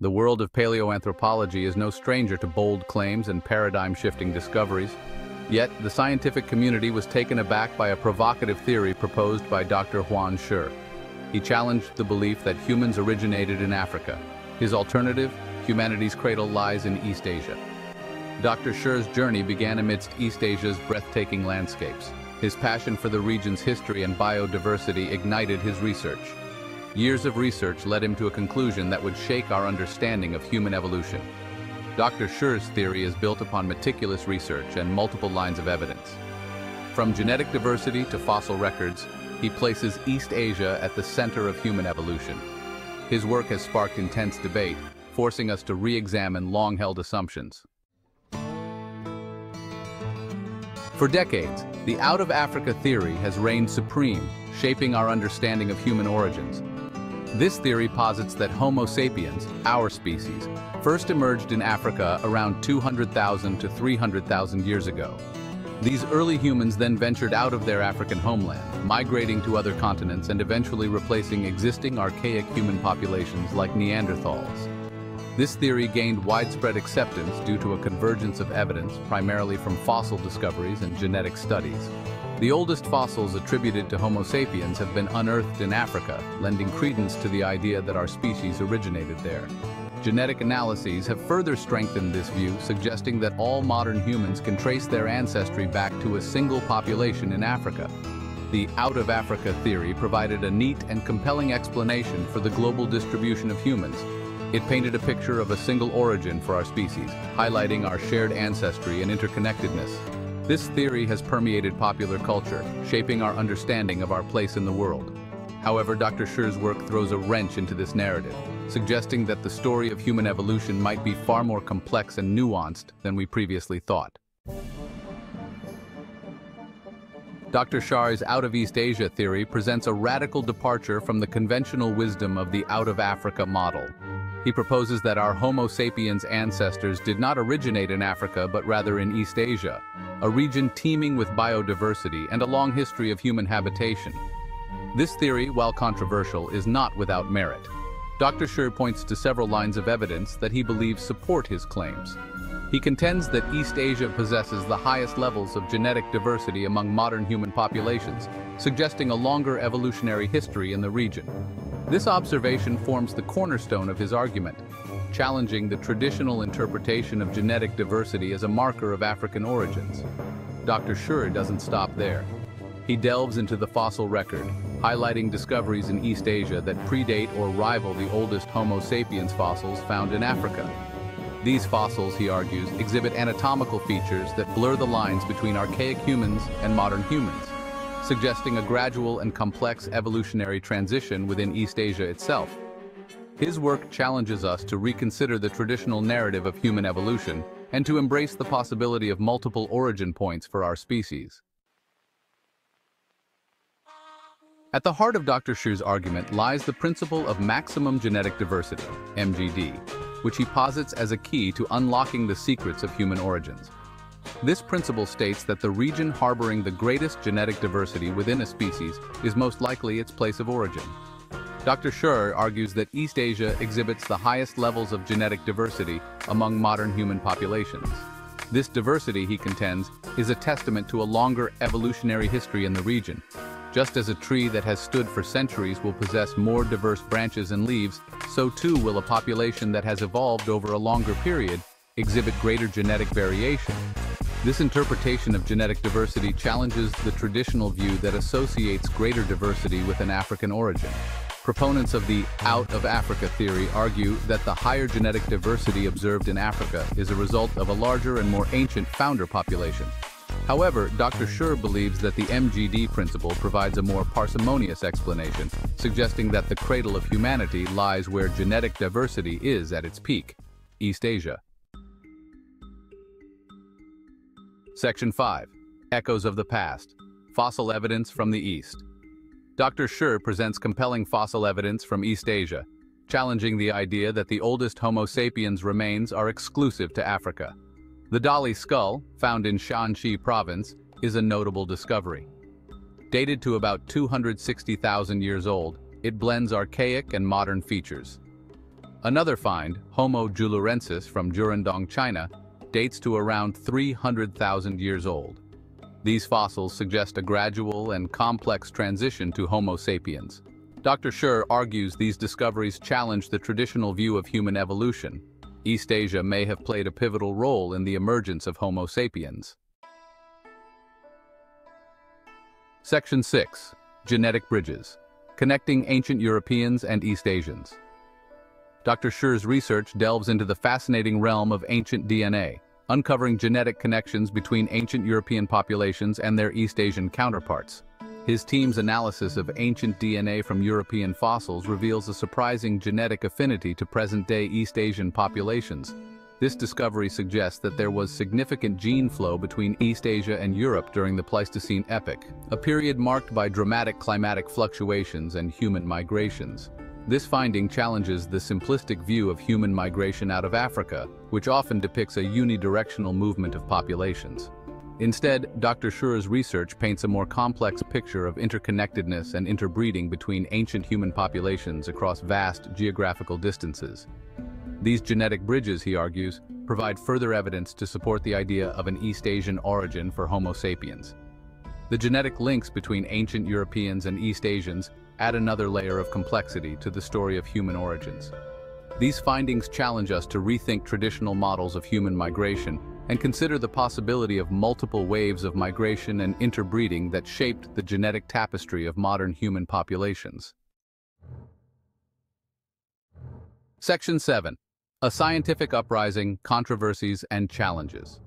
The world of paleoanthropology is no stranger to bold claims and paradigm-shifting discoveries. Yet, the scientific community was taken aback by a provocative theory proposed by Dr. Huan Shi. He challenged the belief that humans originated in Africa. His alternative, humanity's cradle lies in East Asia. Dr. Shi's journey began amidst East Asia's breathtaking landscapes. His passion for the region's history and biodiversity ignited his research. Years of research led him to a conclusion that would shake our understanding of human evolution. Dr. Shi's theory is built upon meticulous research and multiple lines of evidence. From genetic diversity to fossil records, he places East Asia at the center of human evolution. His work has sparked intense debate, forcing us to re-examine long-held assumptions. For decades, the out-of-Africa theory has reigned supreme, shaping our understanding of human origins. This theory posits that Homo sapiens, our species, first emerged in Africa around 200,000 to 300,000 years ago. These early humans then ventured out of their African homeland, migrating to other continents and eventually replacing existing archaic human populations like Neanderthals. This theory gained widespread acceptance due to a convergence of evidence primarily from fossil discoveries and genetic studies. The oldest fossils attributed to Homo sapiens have been unearthed in Africa, lending credence to the idea that our species originated there. Genetic analyses have further strengthened this view, suggesting that all modern humans can trace their ancestry back to a single population in Africa. The out-of-Africa theory provided a neat and compelling explanation for the global distribution of humans. It painted a picture of a single origin for our species, highlighting our shared ancestry and interconnectedness. This theory has permeated popular culture, shaping our understanding of our place in the world. However, Dr. Shi's work throws a wrench into this narrative, suggesting that the story of human evolution might be far more complex and nuanced than we previously thought. Dr. Shi's out-of-East Asia theory presents a radical departure from the conventional wisdom of the out-of-Africa model. He proposes that our Homo sapiens ancestors did not originate in Africa but rather in East Asia, a region teeming with biodiversity and a long history of human habitation. This theory, while controversial, is not without merit. Dr. Shi points to several lines of evidence that he believes support his claims. He contends that East Asia possesses the highest levels of genetic diversity among modern human populations, suggesting a longer evolutionary history in the region. This observation forms the cornerstone of his argument, challenging the traditional interpretation of genetic diversity as a marker of African origins. Dr. Shi doesn't stop there. He delves into the fossil record, highlighting discoveries in East Asia that predate or rival the oldest Homo sapiens fossils found in Africa. These fossils, he argues, exhibit anatomical features that blur the lines between archaic humans and modern humans, suggesting a gradual and complex evolutionary transition within East Asia itself. His work challenges us to reconsider the traditional narrative of human evolution and to embrace the possibility of multiple origin points for our species. At the heart of Dr. Shi's argument lies the principle of maximum genetic diversity, MGD, which he posits as a key to unlocking the secrets of human origins. This principle states that the region harboring the greatest genetic diversity within a species is most likely its place of origin. Dr. Shi argues that East Asia exhibits the highest levels of genetic diversity among modern human populations. This diversity, he contends, is a testament to a longer evolutionary history in the region. Just as a tree that has stood for centuries will possess more diverse branches and leaves, so too will a population that has evolved over a longer period exhibit greater genetic variation. This interpretation of genetic diversity challenges the traditional view that associates greater diversity with an African origin. Proponents of the out-of-Africa theory argue that the higher genetic diversity observed in Africa is a result of a larger and more ancient founder population. However, Dr. Shi believes that the MGD principle provides a more parsimonious explanation, suggesting that the cradle of humanity lies where genetic diversity is at its peak, East Asia. Section 5. Echoes of the Past. Fossil Evidence from the East. Dr. Shi presents compelling fossil evidence from East Asia, challenging the idea that the oldest Homo sapiens remains are exclusive to Africa. The Dali skull, found in Shanxi province, is a notable discovery. Dated to about 260,000 years old, it blends archaic and modern features. Another find, Homo julurensis from Jurandong, China, dates to around 300,000 years old. These fossils suggest a gradual and complex transition to Homo sapiens. Dr. Shi argues these discoveries challenge the traditional view of human evolution. East Asia may have played a pivotal role in the emergence of Homo sapiens. Section 6. Genetic Bridges. Connecting Ancient Europeans and East Asians. Dr. Shi's research delves into the fascinating realm of ancient DNA, uncovering genetic connections between ancient European populations and their East Asian counterparts. His team's analysis of ancient DNA from European fossils reveals a surprising genetic affinity to present-day East Asian populations. This discovery suggests that there was significant gene flow between East Asia and Europe during the Pleistocene epoch, a period marked by dramatic climatic fluctuations and human migrations. This finding challenges the simplistic view of human migration out of Africa, which often depicts a unidirectional movement of populations. Instead, Dr. Shi's research paints a more complex picture of interconnectedness and interbreeding between ancient human populations across vast geographical distances. These genetic bridges, he argues, provide further evidence to support the idea of an East Asian origin for Homo sapiens. The genetic links between ancient Europeans and East Asians add another layer of complexity to the story of human origins. These findings challenge us to rethink traditional models of human migration and consider the possibility of multiple waves of migration and interbreeding that shaped the genetic tapestry of modern human populations. Section 7. A Scientific Uprising, Controversies and Challenges.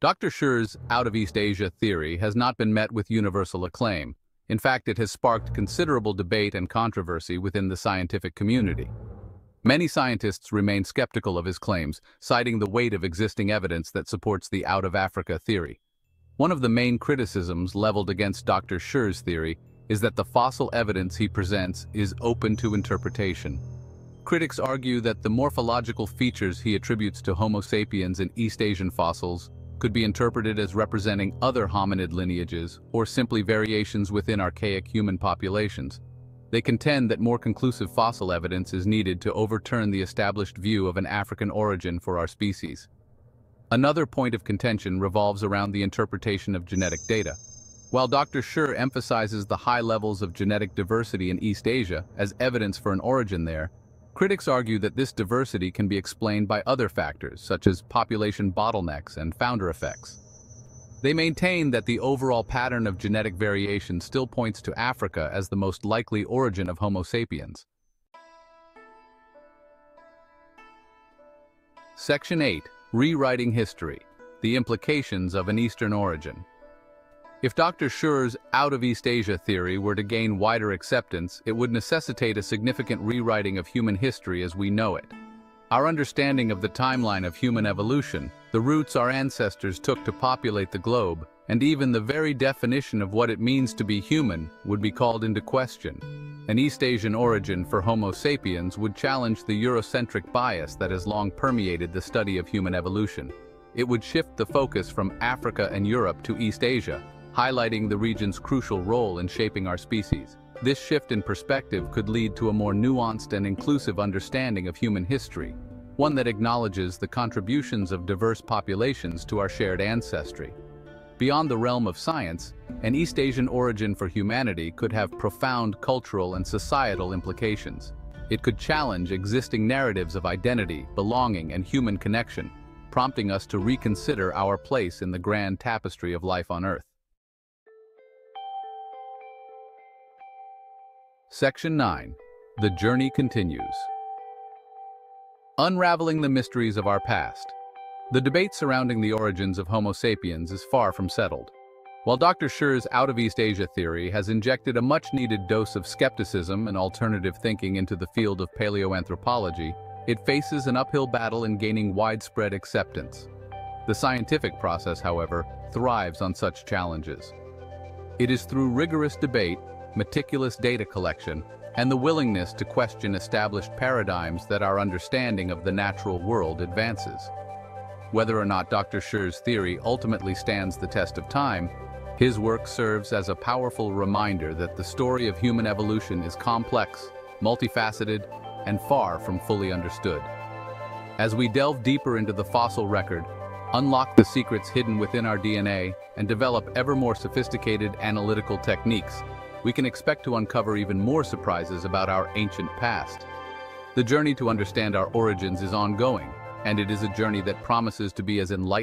Dr. Shi's out of East Asia theory has not been met with universal acclaim, in fact, it has sparked considerable debate and controversy within the scientific community. Many scientists remain skeptical of his claims, citing the weight of existing evidence that supports the out-of-Africa theory. One of the main criticisms leveled against Dr. Shi's theory is that the fossil evidence he presents is open to interpretation. Critics argue that the morphological features he attributes to Homo sapiens in East Asian fossils could be interpreted as representing other hominid lineages or simply variations within archaic human populations. They contend that more conclusive fossil evidence is needed to overturn the established view of an African origin for our species. Another point of contention revolves around the interpretation of genetic data. While Dr. Shi emphasizes the high levels of genetic diversity in East Asia as evidence for an origin there, Critics argue that this diversity can be explained by other factors, such as population bottlenecks and founder effects. They maintain that the overall pattern of genetic variation still points to Africa as the most likely origin of Homo sapiens. Section 8. Rewriting History. The Implications of an Eastern Origin. If Dr. Shi's out of East Asia theory were to gain wider acceptance, it would necessitate a significant rewriting of human history as we know it. Our understanding of the timeline of human evolution, the routes our ancestors took to populate the globe, and even the very definition of what it means to be human would be called into question. An East Asian origin for Homo sapiens would challenge the Eurocentric bias that has long permeated the study of human evolution. It would shift the focus from Africa and Europe to East Asia, highlighting the region's crucial role in shaping our species. This shift in perspective could lead to a more nuanced and inclusive understanding of human history, one that acknowledges the contributions of diverse populations to our shared ancestry. Beyond the realm of science, an East Asian origin for humanity could have profound cultural and societal implications. It could challenge existing narratives of identity, belonging, and human connection, prompting us to reconsider our place in the grand tapestry of life on Earth. Section 9. The Journey Continues. Unraveling the Mysteries of Our Past. The debate surrounding the origins of Homo sapiens is far from settled. While Dr. Shi's out of East Asia theory has injected a much-needed dose of skepticism and alternative thinking into the field of paleoanthropology, it faces an uphill battle in gaining widespread acceptance. The scientific process, however, thrives on such challenges. It is through rigorous debate meticulous data collection, and the willingness to question established paradigms that our understanding of the natural world advances. Whether or not Dr. Shi's theory ultimately stands the test of time, his work serves as a powerful reminder that the story of human evolution is complex, multifaceted, and far from fully understood. As we delve deeper into the fossil record, unlock the secrets hidden within our DNA, and develop ever more sophisticated analytical techniques, we can expect to uncover even more surprises about our ancient past. The journey to understand our origins is ongoing, and it is a journey that promises to be as enlightening